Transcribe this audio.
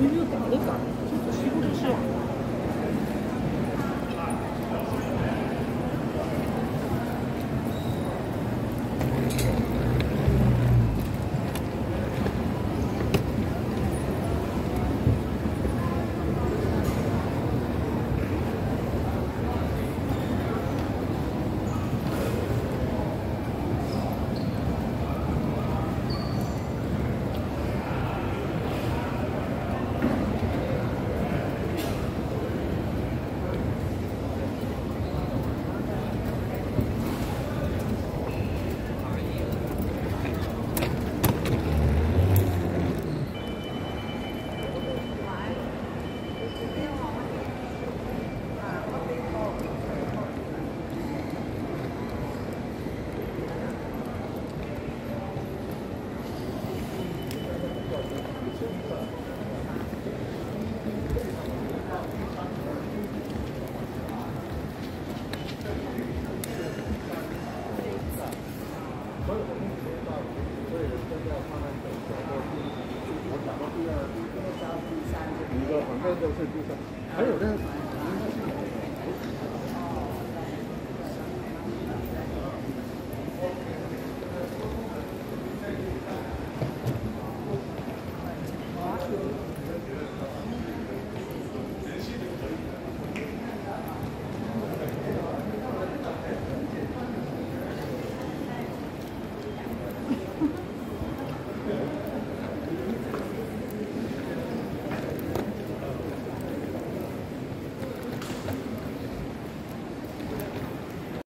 そういうとこか。所以，我们说到，所以这个慢慢走，走过去。我走到边啊，边走边看，边看边走。第二个旁边就是边上，还有这。